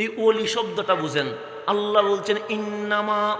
এই ওলি শব্দটা বুঝেন। আল্লাহ বলছেন, ইন্নামা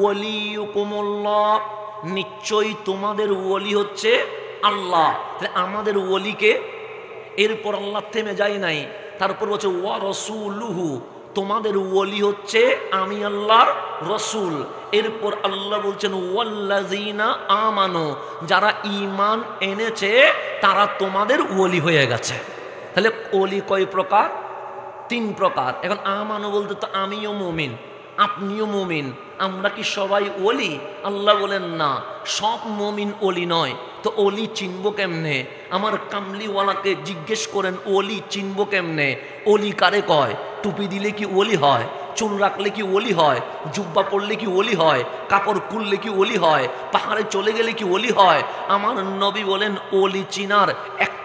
ওলিউকুমুল্লাহ নিশ্চয়ই তোমাদের ওলি হচ্ছে আল্লাহ। তাহলে আমাদের ওলিকে এরপর আল্লাহ থেমে যায় নাই। তারপর বলছে, ওয়া রসুলুহু। তোমাদের ওলি হচ্ছে আমি আল্লাহর রসুল। এরপর আল্লাহ বলছেন ওয়াল্লাজিনা আমানো। যারা ইমান এনেছে, তারা তোমাদের ওলি হয়ে গেছে। তাহলে ওলি কয় প্রকার? তিন প্রকার। এখন আমানো বলতে তো আমিও মুমিন, আপনিও মুমিন, আমরা কি সবাই ওলি? আল্লাহ বলেন, না, সব মুমিন ওলি নয়। তো ওলি চিনব কেমনে? আমার কামলিওয়ালাকে জিজ্ঞেস করেন, ওলি চিনব কেমনে? ওলি কারে কয়? টুপি দিলে কি ওলি হয়? চুল রাখলে কি ওলি হয়? জুব্বা পড়লে কি ওলি হয়? কাপড় খুললে কি ওলি হয়? পাহাড়ে চলে গেলে কি ওলি হয়? আমার নবী বলেন, ওলি চিনার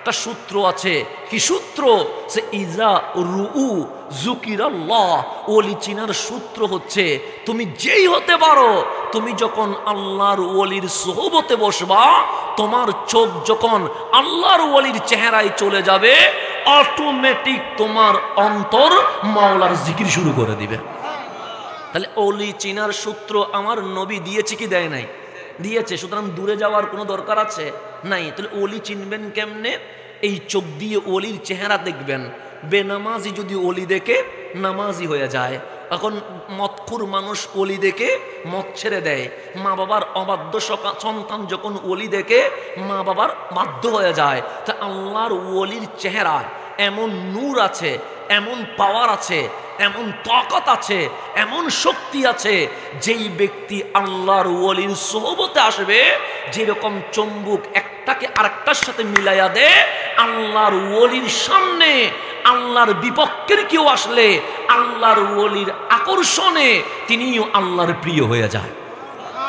একটা সূত্র আছে। কি সূত্র? সে ইজা রুউ জুকিরাল্লাহ। ওলি চিনার সূত্র হচ্ছে, তুমি যেই হতে পারো, তুমি যখন আল্লাহর ওলির সোহবতে বসবা, তোমার চোখ যখন আল্লাহর ওলির চেহারায় চলে যাবে অটোমেটিক তোমার অন্তর মাওলার জিকির শুরু করে দিবে। তাহলে ওলি চিনার সূত্র আমার নবী দিয়েছে কি দেয় নাই? দিয়েছে, সুতরাং দূরে যাওয়ার কোনো দরকার আছে? নাই। তাহলে ওলি চিনবেন কেমনে? এই চোখ দিয়ে অলির চেহারা দেখবেন। বেনামাজি যদি অলি দেখে, নামাজি হয়ে যায়। এখন মৎখুর মানুষ ওলি দেখে, মদ ছেড়ে দেয়। মা বাবার অবাধ্য সন্তান যখন অলি দেখে, মা বাবার বাধ্য হয়ে যায়। তা আল্লাহর অলির চেহারা এমন নূর আছে, এমন পাওয়ার আছে, এমন তাকত আছে, এমন শক্তি আছে, যেই ব্যক্তি আল্লাহর ওলির সোহবতে আসবে, যেরকম চম্বুক একটাকে আরেকটার সাথে মিলাইয়া দে। আল্লাহর ওলির সামনে, আল্লাহর বিপক্ষের কেউ আসলে আল্লাহর ওলির আকর্ষণে তিনিও আল্লাহর প্রিয় হয়ে যায়।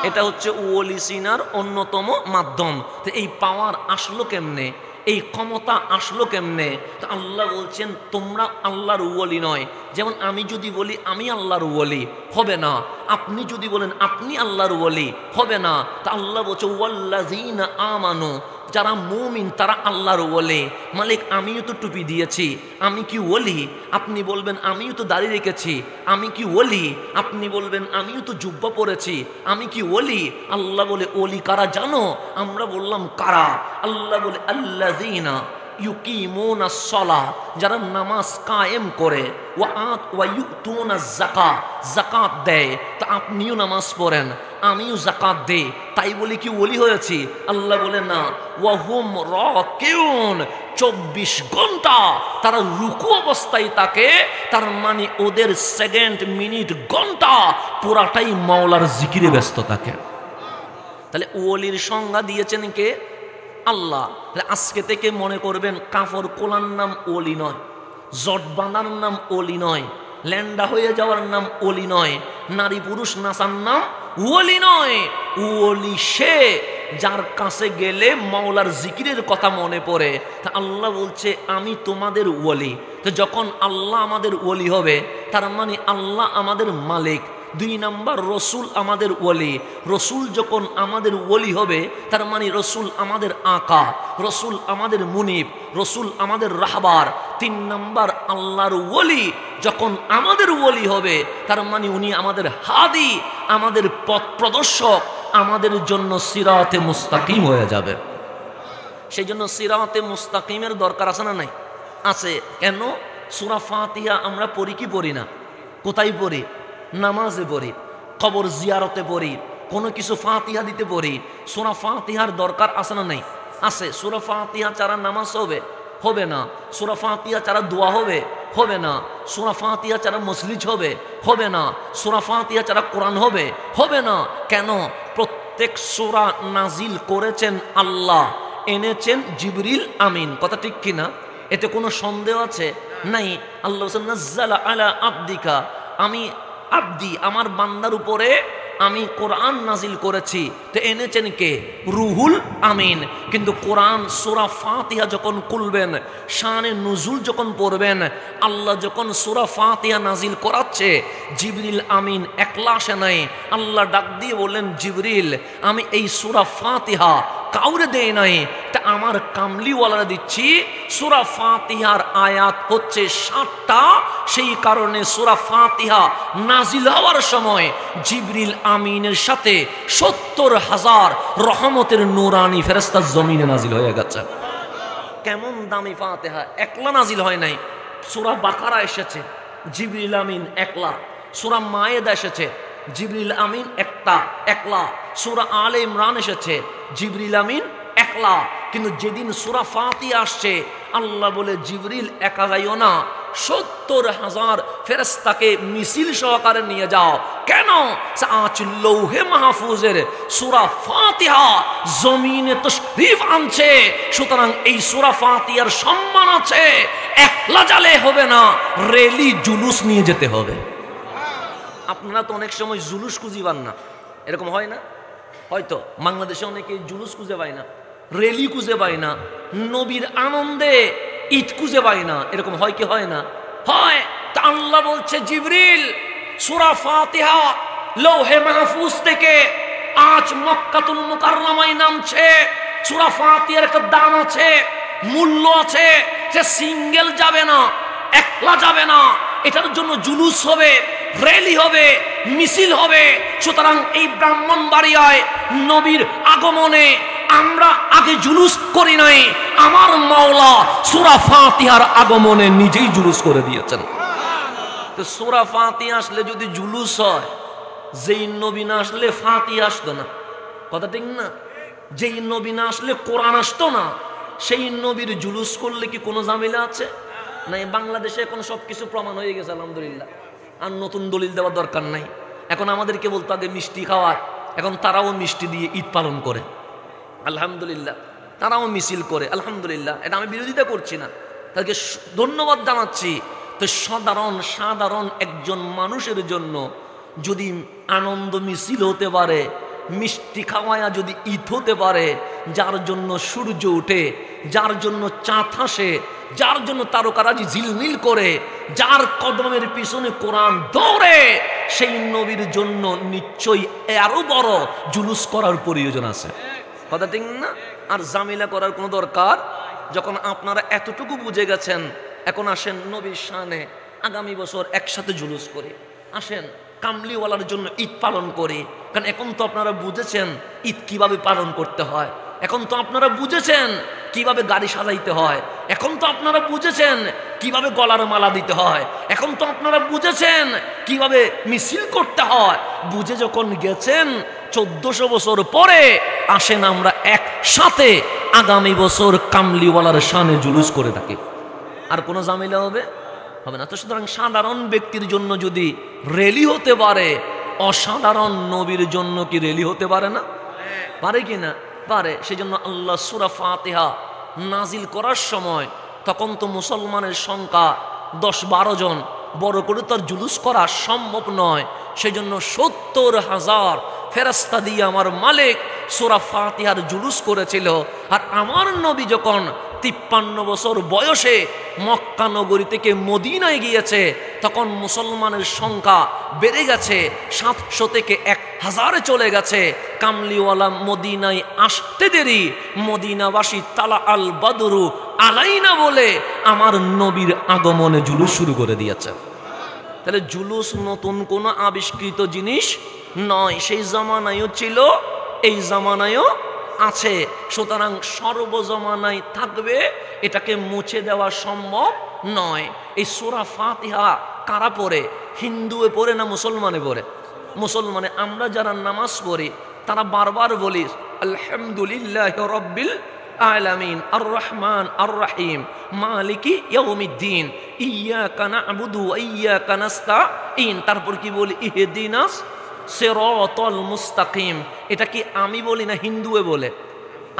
এটা হচ্ছে ওলি সিনার অন্যতম মাধ্যম। তো এই পাওয়ার আসলো কেমনে? এই ক্ষমতা আসলো কেমনে? তো আল্লাহ বলছেন, তোমরা আল্লাহর ওলি নয়। যেমন আমি যদি বলি, আমি আল্লাহর ওলি। হবে না। আপনি যদি বলেন, আপনি আল্লাহর ওলি। হবে না। তা আল্লাহ বলছে, ওয়াল্লাযীনা আমানু। যারা মুমিন, তারা আল্লাহর বলে মালিক, আমিও তো টুপি দিয়েছি। আমি কি ওলি? আপনি বলবেন, আমিও তো দাড়ি রেখেছি। আমি কি ওলি? আপনি বলবেন, আমিও তো জুব্বা পরেছি। আমি কি ওলি? আল্লাহ বলে, ওলি কারা জানো? আমরা বললাম, কারা? আল্লাহ বলে আল্লাহ সলা, যারা নামাজ কায়েম করে ও আত ওয়া যাকাত যাকাত দেয়, তা আপনিও নামাজ পড়েন, আমিও জাকাত দেই। তাই বলি কি ওলি হয়েছি? আল্লাহ বলে না। ওয়াহুম রাকিউন, চব্বিশ ঘণ্টা তারা রুকু অবস্থায় তাকে তার মানে ওদের সেকেন্ড মিনিট ঘণ্টা পুরাটাই মাওলার জিকিরে ব্যস্ত থাকে। তাহলে ওলির সংজ্ঞা দিয়েছেন কে? আল্লাহ। আজকে থেকে মনে করবেন কাপড় কোলার নাম ওলি নয়, জট বাঁধার নাম ওলি নয় ল্যান্ডা হয়ে যাওয়ার নাম ওলি নয়, নারী পুরুষ নাচার নাম ওলি নয়, ওলি সে যার কাছে গেলে মাওলার জিকিরের কথা মনে পড়ে। তা আল্লাহ বলছে, আমি তোমাদের ওলি। তো যখন আল্লাহ আমাদের ওলি হবে, তার মানে আল্লাহ আমাদের মালিক। দুই নাম্বার রসুল আমাদের ওলি। রসুল যখন আমাদের ওলি হবে, তার মানে রসুল আমাদের আঁকা, রসুল আমাদের মুনিব, রসুল আমাদের রাহবার। তিন নাম্বার আল্লাহর ওলি যখন আমাদের ওলি হবে, তার মানে উনি আমাদের হাদি, আমাদের পথ প্রদর্শক, আমাদের জন্য সিরাতে মুস্তাকিম হয়ে যাবে। সেই জন্য সিরাতে মুস্তাকিমের দরকার আছে না নাই? আছে। কেন? সুরা ফাতিহা আমরা পড়ি কি পড়ি না? কোথায় পড়ি? নামাজে পড়ি কবর জিয়ারতে পড়ি কোনো কিছু ফাতিহা দিতে পড়ি। সোনা ফাতিহার দরকার আছে না নাই? আছে। সুরা ফাতিহা ছাড়া নামাজ হবে? হবে না। সুরা ফাতিহা ছাড়া দোয়া হবে? হবে না। সুরা ফাতিহা ছাড়া মসলিজ হবে? হবে না। সুরা ফাতিহা ছাড়া কোরআন হবে? হবে না। কেন? প্রত্যেক সুরা নাজিল করেছেন আল্লাহ এনেছেন জিবরিল আমিন। কথা ঠিক কিনা? এতে কোনো সন্দেহ আছে? নাই। আল্লাহ নাজ্জালা আলা আব্দিকা। আমি আব্দি, আমার বান্দার উপরে আমি কোরআন নাজিল করেছি। তো এনেছেন কে? রুহুল আমিন। কিন্তু কোরআন সুরা ফাতিহা যখন খুলবেন, শানে নজুল যখন পড়বেন, আল্লাহ যখন সুরা ফাতিহা নাজিল করাচ্ছে, জিবরিল আমিন একলা আসে নাই। আল্লাহ ডাক দিয়ে বললেন, জিবরিল, আমি এই সুরা ফাতিহা কাউরে দেয় নাই। তা আমার কামলিওয়ালারা দিচ্ছি। সুরা ফাতিহার আয়াত হচ্ছে ষাটটা সেই কারণে সুরা ফাতিহা নাজিল হওয়ার সময় জিবরিল আমিনের সাথে সত্তর হাজার রহমতের নুরানি ফেরেস্তা জমিনে নাজিল হয়ে গেছে। কেমন দামি ফাতেহা, একলা নাজিল হয় নাই। সুরা বাকারা এসেছে, জিবরিল আমিন একলা। সুরা মায়েদা এসেছে, জিবরিল আমিন একটা, একলা। সুরা আলে ইমরান এসেছে, জিবরিল আমিন একলা। কিন্তু যেদিন সুরা ফাতি আসছে, আল্লাহ বলে, জিবরিল একা যাইও না সত্তর হাজার ফেরেস্তাকে মিছিল সহকারে নিয়ে যাও। কেন? আজ লৌহে মাহফুজের সুরা ফাতিহা জমিনে তশরিফ আনছে। সুতরাং এই সুরা ফাতিহার সম্মান আছে। একলা জালে হবে না রেলি জুলুস নিয়ে যেতে হবে। আপনারা তো অনেক সময় জুলুস খুঁজি পান না। এরকম হয় না? হয়তো। বাংলাদেশে অনেকে জুলুস খুঁজে পায় না রেলি খুঁজে পায় না। নবীর আনন্দে ঈদ খুঁজে পায় না। এরকম হয় কি হয় না? হয়, তা আল্লাহ বলছে, জিবরিল, সুরা ফাতিহা, লৌহে মাহফুজ থেকে আজ মক্কাতুল মুকাররমায় নামছে। সুরা ফাতিহার একটা দাম আছে, মূল্য আছে সে সিঙ্গেল যাবে না, একলা যাবে না। এটার জন্য জুলুস হবে, র্যালি হবে, মিছিল হবে। সুতরাং এই ব্রাহ্মণ বাড়িয়ায় নবীর আগমনে আমরা আগে জুলুস করি নাই। আমার মাওলা সুরা ফাতিহার আগমনে নিজেই জুলুস করে দিয়েছেন। তো সুরা ফাতি আসলে যদি জুলুস হয়, যেই নবী না আসলে ফাতি আসতো না। কথা ঠিক না? যেই নবী না আসলে কোরআন আসতো না, সেই নবীর জুলুস করলে কি কোনো ঝামেলা আছে? না বাংলাদেশে এখন সব কিছু প্রমাণ হয়ে গেছে, আলহামদুলিল্লাহ। আর নতুন দলিল দেওয়ার দরকার নাই। এখন আমাদেরকে বলতো আগে মিষ্টি খাওয়ার এখন তারাও মিষ্টি দিয়ে ঈদ পালন করে। আলহামদুলিল্লাহ। তারাও মিছিল করে, আলহামদুলিল্লাহ, এটা আমি বিরোধিতা করছি না। তাদেরকে ধন্যবাদ জানাচ্ছি। তো সাধারণ সাধারণ একজন মানুষের জন্য যদি আনন্দ মিছিল হতে পারে, মিষ্টি খাওয়ায়া যদি ঈদ হতে পারে, যার জন্য সূর্য ওঠে যার জন্য চাঁদ হাসে যার জন্য তারকারাজি ঝিলমিল করে, যার কদমের পিছনে কোরআন দৌড়ে, সেই নবীর জন্য নিশ্চয়ই আরও বড় জুলুস করার প্রয়োজন আছে। কথা ঠিক না আর জামিলা করার কোনো দরকার? যখন আপনারা এতটুকু বুঝে গেছেন, এখন আসেন নবীর শানে আগামী বছর একসাথে জুলুস করে। আসেন কামলিওয়ালার জন্য ঈদ পালন করি। কারণ এখন তো আপনারা বুঝেছেন ঈদ কীভাবে পালন করতে হয়। এখন তো আপনারা বুঝেছেন কীভাবে গাড়ি সাজাইতে হয়? এখন তো আপনারা বুঝেছেন কীভাবে গলার মালা দিতে হয়। এখন তো আপনারা বুঝেছেন কীভাবে মিছিল করতে হয়। বুঝে যখন গেছেন, চোদ্দশো বছর পরে আসেন আমরা একসাথে আগামী বছর কামলিওয়ালার শানে জুলুস করে থাকি। আর কোনো ঝামেলা হবে? হবে না। তো সুতরাং সাধারণ ব্যক্তির জন্য যদি রেলি হতে পারে, অসাধারণ নবীর জন্য কি রেলি হতে পারে না? পারে কি না? পারে। সেজন্য আল্লাহ সুরা ফাতেহা নাজিল করার সময় তখন তো মুসলমানের সংখ্যা দশ বারো জন। বড় করে তার জুলুস করা সম্ভব নয়। সেজন্য সত্তর হাজার ফেরাস্তা দিয়ে আমার মালিক সুরা ফাতিহার জুলুস করেছিল। আর আমার নবী যখন তিপ্পান্ন বছর বয়সে মক্কা নগরী থেকে মদিনায় গিয়েছে, তখন মুসলমানের সংখ্যা বেড়ে গেছে সাতশো থেকে এক হাজারে চলে গেছে। কামলিওয়ালা মদিনায় আসতে দেরি। মদিনাবাসী তালা আল বাদরু আলাইনা বলে আমার নবীর আগমনে জুলুস শুরু করে দিয়েছে। তাহলে জুলুস নতুন কোনো আবিষ্কৃত জিনিস নয়। সেই জামানায়ও ছিল, এই জামানায়ও আছে। সুতরাং সর্বজমানায় থাকবে, এটাকে মুছে দেওয়া সম্ভব নয়। এই সোরা ফাতিহা কারা পড়ে? হিন্দুয়ে পড়ে না মুসলমানে পড়ে? মুসলমানে আমরা যারা নামাজ পড়ি, তারা বারবার বলি, আলহামদুলিল্লাহ রব্বিল আলামিন আর রহমান আর রাহিম মালিকি ইয়াউমিদ্দিন ইয়াকা নাবুদু ওয়া ইয়াকা নাস্তাইন তারপর কি বলি, ইহদিনাস সিরাতাল মুস্তাকিম। এটা কি আমি বলি না হিন্দুয়ে বলে?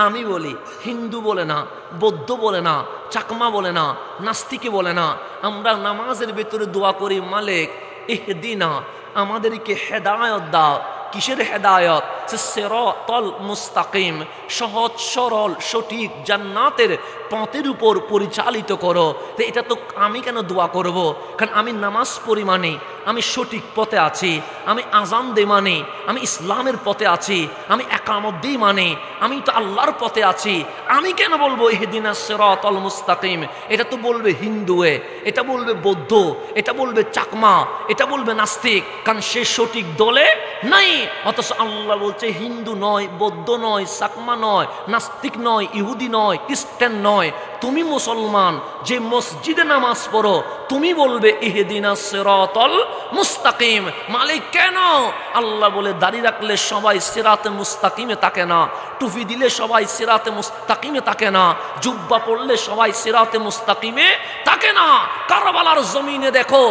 আমি বলি, হিন্দু বলে না, বৌদ্ধ বলে না, চাকমা বলে না নাস্তিকে বলে না। আমরা নামাজের ভেতরে দোয়া করি, মালিক, ইহদিনা আমাদেরকে হেদায়ত দাও। কিসের হেদায়ত? সেরতল মুস্তাকিম। সহজ, সরল, সঠিক জান্নাতের পথের উপর পরিচালিত করো। তো এটা তো আমি কেন দোয়া করব? কারণ আমি নামাজ পরিমাণে আমি সঠিক পথে আছি, আমি আজান দে মানে আমি ইসলামের পথে আছি, আমি একামত দিই মানে আমি তো আল্লাহর পথে আছি। আমি কেন বলব এদিনা সেরতল মুস্তাকিম? এটা তো বলবে হিন্দুয়ে এটা বলবে বৌদ্ধ, এটা বলবে চাকমা, এটা বলবে নাস্তিক। কারণ সে সঠিক দলে নাই, অথচ আল্লাহ বলছে হিন্দু নয়, বৌদ্ধ নয়, চাকমা নয়, নাস্তিক নয়, ইহুদি নয়, খ্রিস্টান নয়। তুমি মুসলমান, যে মসজিদে নামাজ পড়ো, তুমি বলবে, ইহেদিনা সেরতল মুস্তাকিম। মালিক কেন? আল্লাহ বলে, দাড়ি রাখলে সবাই সেরাতে মুস্তাকিমে তাকে না। টুপি দিলে সবাই সেরাতে মুস্তাকিমে তাকে না। জুব্বা পড়লে সবাই সেরাতে মুস্তাকিমে থাকে না। কারবালার জমিনে দেখো,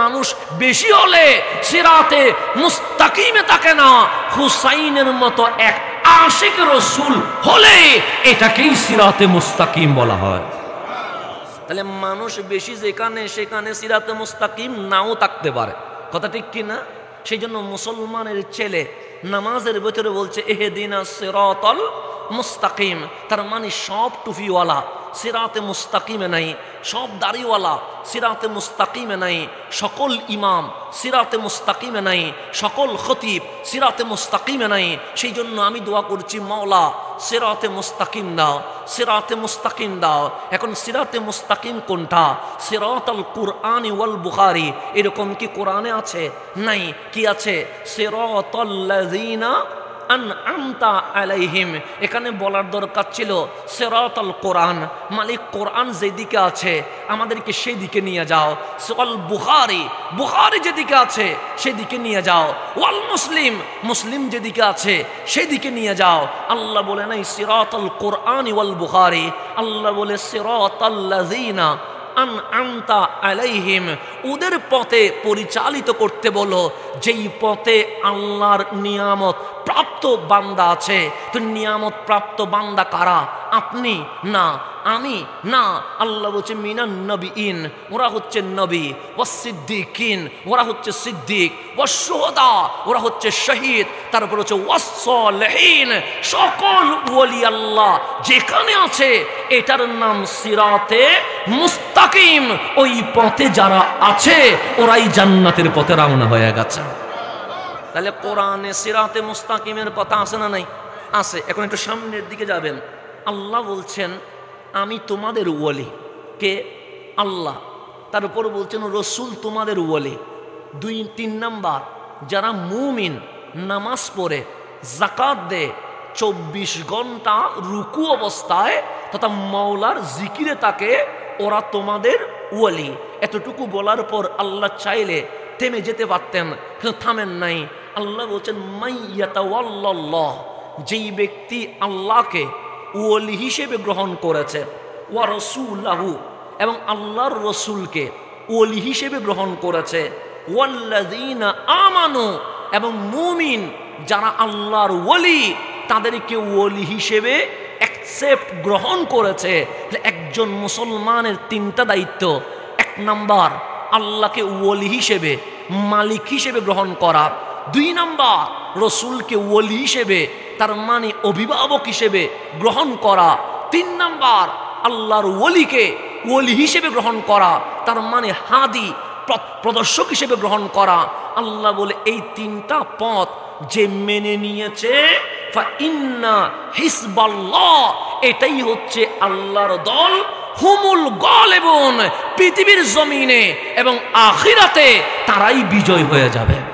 মানুষ বেশি হলে সিরাতে মুস্তাকিমে থাকে না। হুসাইনের মতো এক আশিক রসুল হলে এটাকেই সিরাতে মুস্তাকিম বলা হয়। তাহলে মানুষ বেশি যেখানে সেখানে সিরাতে মুস্তাকিম নাও থাকতে পারে। কথা ঠিক কিনা সেই জন্য মুসলমানের ছেলে নামাজের ভেতরে বলছে, এহেদিনা সেরতল মুস্তাকিম, তার মানে সব টুফিওয়ালা সিরাতে মুস্তাকিমে নাই, সব দাড়িওয়ালা, সিরাতে মুস্তাকিমে নাই, সকল ইমাম সিরাতে মুস্তাকিমে নাই, সকল খতিব সিরাতে মুস্তাকিমে নাই, সেই জন্য আমি দোয়া করছি, মাওলা, সিরাতে মুস্তাকিম দাও, সিরাতে মুস্তাকিম দাও। এখন সিরাতে মুস্তাকিম কোনটা? সিরাত আল কুরআন ওয়াল বুখারি, এরকম কি কোরআনে আছে? নাই, কি আছে? সিরাতাল্লাযিনা আনআমতা আলাইহিম। এখানে বলার দরকার ছিল সেরাতাল কোরআন। মালিক কোরআন যেদিকে আছে, আমাদেরকে সেই দিকে নিয়ে যাও। সল বুহারি বুখারি যেদিকে আছে, সেদিকে নিয়ে যাও। ওয়াল মুসলিম। মুসলিম যেদিকে আছে, সেদিকে নিয়ে যাও। আল্লাহ বলে নাই সিরাতাল কোরআন ওয়াল বুহারি আল্লাহ বলে সিরাতাল্লাযিনা আন আন্তা আলাইহিম। ওদের পথে পরিচালিত করতে বলো। যেই পথে আল্লাহর নিয়ামত বান্দা আছে? তো নিয়ামত প্রাপ্ত বান্দা কারা? আপনি? না, আমি? না, আল্লাহ বলছে, মিনান নবী ইন ওরা হচ্ছে নবী। ও সিদ্দিকিন ওরা হচ্ছে সিদ্দিক। ও সোহদা ওরা হচ্ছে শহীদ। তারপর হচ্ছে ওয়াসলহীন সকল ওলি আল্লাহ যেখানে আছে, এটার নাম সিরাতে মুস্তাকিম। ওই পথে যারা আছে, ওরাই জান্নাতের পথে রওনা হয়ে গেছে। তাহলে কোরআনে সিরাতে মুস্তাকিমের কথা আছে না নাই? আছে। এখন একটু সামনের দিকে যাবেন। আল্লাহ বলছেন, আমি তোমাদের ওয়ালি। কে? আল্লাহ। তার উপর বলছেন, রসুল তোমাদের ওয়ালি। দুই, তিন নাম্বার, যারা মুমিন নামাজ পড়ে জাকাত দে চব্বিশ ঘণ্টা রুকু অবস্থায় তথা মাওলার জিকিরে তাকে, ওরা তোমাদের ওয়ালি। এতটুকু বলার পর আল্লাহ চাইলে থেমে যেতে পারতেন। কিন্তু থামেন নাই। আল্লাহ বলছেন মাইয়াতাওয়াল্লাহ যেই ব্যক্তি আল্লাহকে ওলি হিসেবে গ্রহণ করেছে, ওয়া রসুল্লাহু এবং আল্লাহর রসুলকে ওলি হিসেবে গ্রহণ করেছে, ওয়াল্লাযীনা আমানু এবং মুমিন যারা আল্লাহর ওলি, তাদেরকে ওলি হিসেবে অ্যাকসেপ্ট গ্রহণ করেছে। একজন মুসলমানের তিনটা দায়িত্ব। এক নাম্বার, আল্লাহকে ওলি হিসেবে, মালিক হিসেবে গ্রহণ করা। দুই নাম্বার, রসুলকে ওলি হিসেবে, তার মানে অভিভাবক হিসেবে গ্রহণ করা। তিন নাম্বার, আল্লাহর ওলিকে ওলি হিসেবে গ্রহণ করা, তার মানে হাদি প্রদর্শক হিসেবে গ্রহণ করা। আল্লাহ বলে, এই তিনটা পথ যে মেনে নিয়েছে এটাই হচ্ছে আল্লাহর দল, হুমুল গল এবং পৃথিবীর জমিনে এবং আখিরাতে তারাই বিজয় হয়ে যাবে।